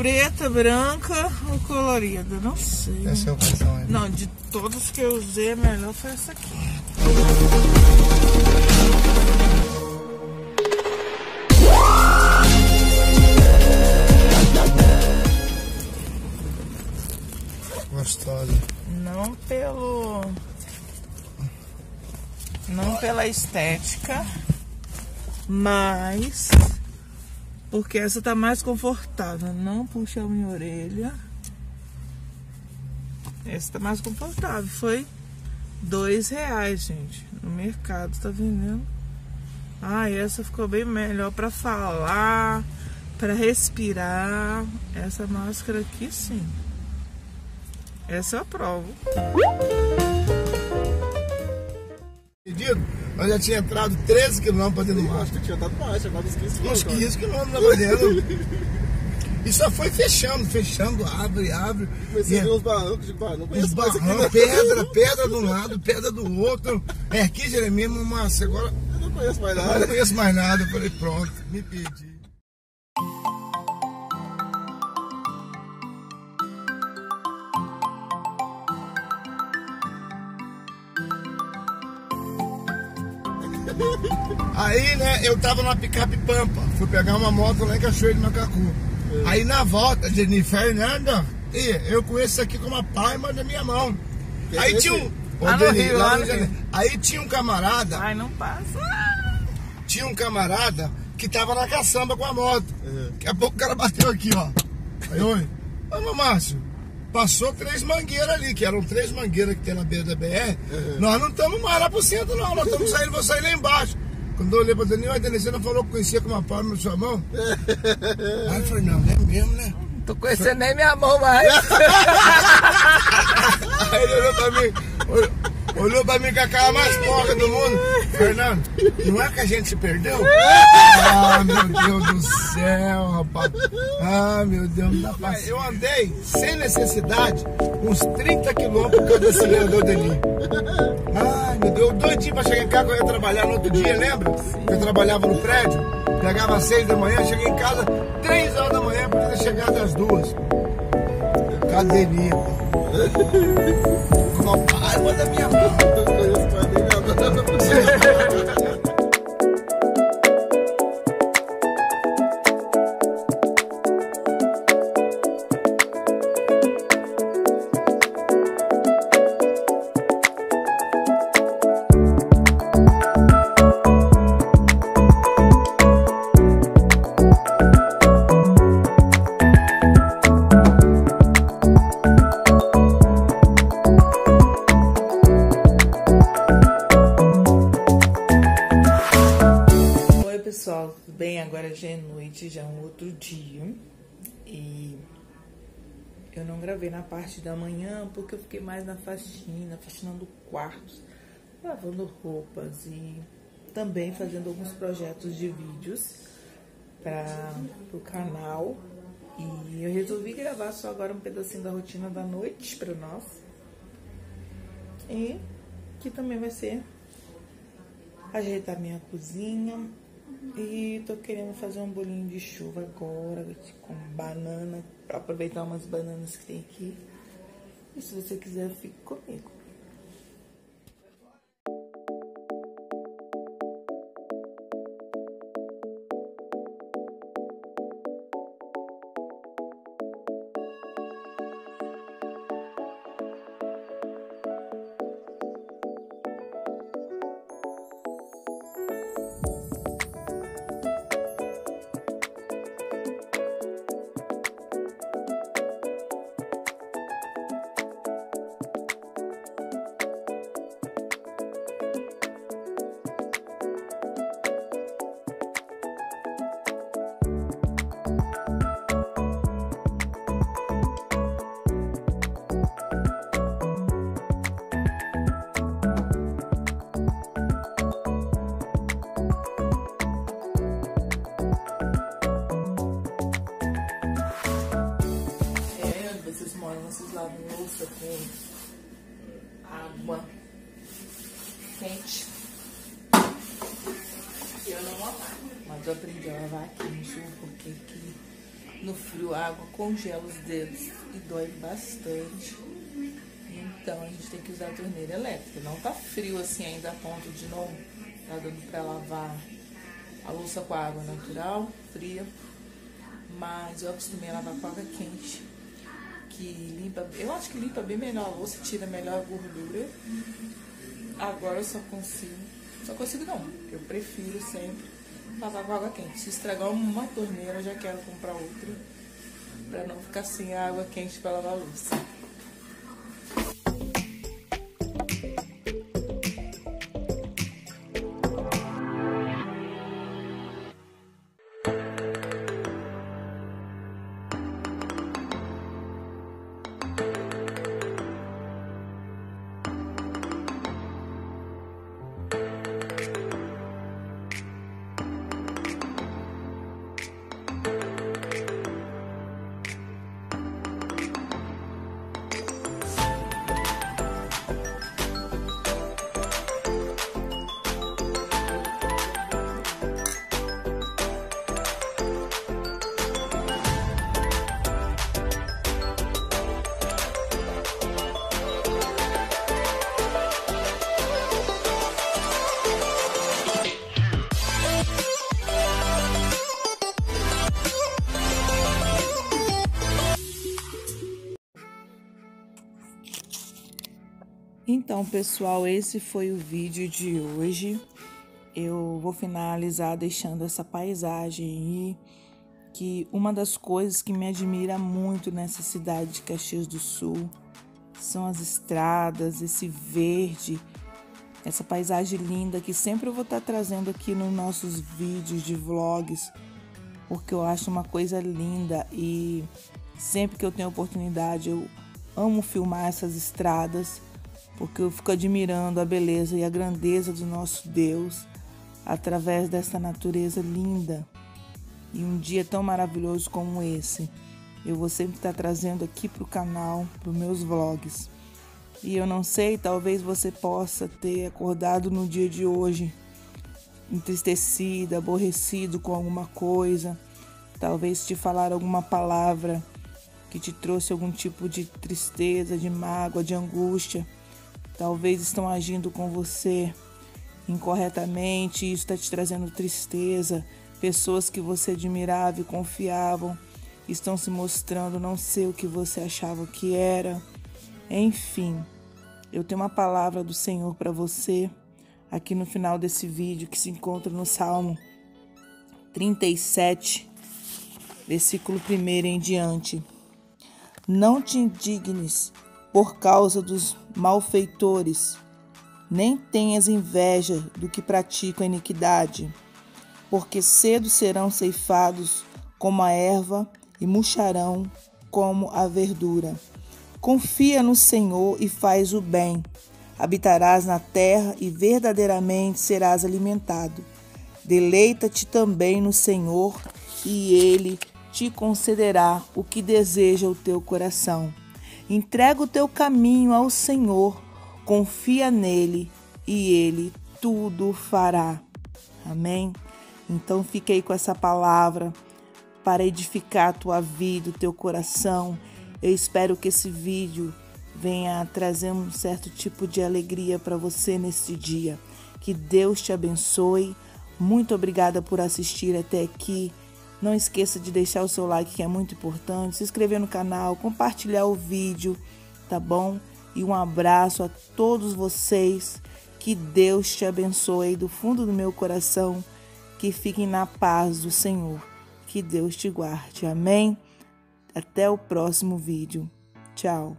preta, branca ou colorida? Não sei. Essa é a opção aí. Não, de todos que eu usei, a melhor foi essa aqui. Gostosa. Não pelo. Não pela estética, mas porque essa tá mais confortável. Não puxa a minha orelha. Essa tá mais confortável. Foi dois reais, gente. No mercado tá vendendo. Ah, essa ficou bem melhor para falar, para respirar. Essa máscara aqui sim. Essa eu aprovo. Pedido, nós já tinha entrado 13 quilômetros pra dentro do mato. acho que tinha dado mais, tinha dado uns 15 Uns quilômetros. 15 quilômetros dentro. E só foi fechando, fechando, abre, abre. Comecei E a ver uns barrancos de bar. Não Os barrancos, pedra, pedra de um lado, pedra do outro. É aqui, Jeremias, massa. Agora Eu não conheço mais eu não nada. conheço mais nada. Eu falei, pronto, me perdi. Aí, né, eu tava numa picape Pampa, fui pegar uma moto lá em Cachoeiro de Macacu. Aí na volta, de Fernanda, e eu conheço isso aqui como a palma da minha mão. Que Aí é tinha um. Lá Ô, no Deni, Rio, lá no Janeiro. Aí tinha um camarada, Ai, não passa. tinha um camarada que tava na caçamba com a moto. Uhum. Daqui a pouco o cara bateu aqui, ó. Aí, oi. Ô, Márcio, passou três mangueiras ali, que eram três mangueiras que tem na beira da BR. Uhum. Nós não estamos mais lá pro centro, não. Nós estamos saindo, vou sair lá embaixo. Quando eu olhei pra Daniel, a Denise não falou que conhecia com uma palma na sua mão. Aí eu falei, não, é mesmo, né? Tô conhecendo nem minha mão mais. Aí ele olhou pra mim, olhou, olhou pra mim com a cara mais porca do mundo. Fernando, não é que a gente se perdeu? Ah, meu Deus do céu, rapaz. Ah, meu Deus, não dá pra... Eu andei sem necessidade uns 30 quilômetros causa desse lenhador dele. Ai, meu Deus, doidinho pra chegar em casa, eu ia trabalhar no outro dia, lembra? Eu trabalhava no prédio, pegava às 6 da manhã, cheguei em casa 3 horas da manhã, ter chegado às 2. Cadeirinha, pô. Com a palma da minha mão. Noite, já é um outro dia. E eu não gravei na parte da manhã porque eu fiquei mais na faxina, faxinando quartos, lavando roupas e também fazendo alguns projetos de vídeos para o canal. E eu resolvi gravar só agora um pedacinho da rotina da noite para nós. E que também vai ser ajeitar minha cozinha. E tô querendo fazer um bolinho de chuva agora, com banana, pra aproveitar umas bananas que tem aqui. E se você quiser, fique comigo. Quente. Eu não lavo, mas eu aprendi a lavar aqui no sul, porque aqui No frio a água congela os dedos e dói bastante. Então a gente tem que usar a torneira elétrica. Não tá frio assim ainda a ponto de não tá dando para lavar a louça com a água natural, fria. Mas eu acostumei a lavar com água quente. Que limpa, eu acho que limpa bem melhor a louça, tira melhor a gordura. Agora eu só consigo, só consigo não, eu prefiro sempre lavar com água quente. Se estragar uma torneira, eu já quero comprar outra, para não ficar sem água quente para lavar a louça. Então, pessoal, esse foi o vídeo de hoje. Eu vou finalizar deixando essa paisagem aí, que uma das coisas que me admira muito nessa cidade de Caxias do Sul são as estradas, esse verde, essa paisagem linda que sempre eu vou estar trazendo aqui nos nossos vídeos de vlogs, porque eu acho uma coisa linda e sempre que eu tenho oportunidade eu amo filmar essas estradas porque eu fico admirando a beleza e a grandeza do nosso Deus através dessa natureza linda. E um dia tão maravilhoso como esse, eu vou sempre estar trazendo aqui para o canal, para os meus vlogs. E eu não sei, talvez você possa ter acordado no dia de hoje entristecido, aborrecido com alguma coisa, talvez te falar alguma palavra que te trouxe algum tipo de tristeza, de mágoa, de angústia. Talvez estão agindo com você incorretamente, isso está te trazendo tristeza. Pessoas que você admirava e confiavam estão se mostrando não ser o que você achava que era. Enfim, eu tenho uma palavra do Senhor para você aqui no final desse vídeo que se encontra no Salmo 37, versículo 1 em diante. Não te indignes por causa dos malfeitores, nem tenhas inveja do que praticam a iniquidade, porque cedo serão ceifados como a erva e murcharão como a verdura. Confia no Senhor e faz o bem. Habitarás na terra e verdadeiramente serás alimentado. Deleita-te também no Senhor e ele te concederá o que deseja o teu coração. Entrega o teu caminho ao Senhor, confia nele e ele tudo fará. Amém? Então fiquei com essa palavra para edificar a tua vida, o teu coração. Eu espero que esse vídeo venha trazer um certo tipo de alegria para você neste dia. Que Deus te abençoe. Muito obrigada por assistir até aqui. Não esqueça de deixar o seu like, que é muito importante, se inscrever no canal, compartilhar o vídeo, tá bom? E um abraço a todos vocês. Que Deus te abençoe do fundo do meu coração. Que fiquem na paz do Senhor. Que Deus te guarde. Amém? Até o próximo vídeo. Tchau.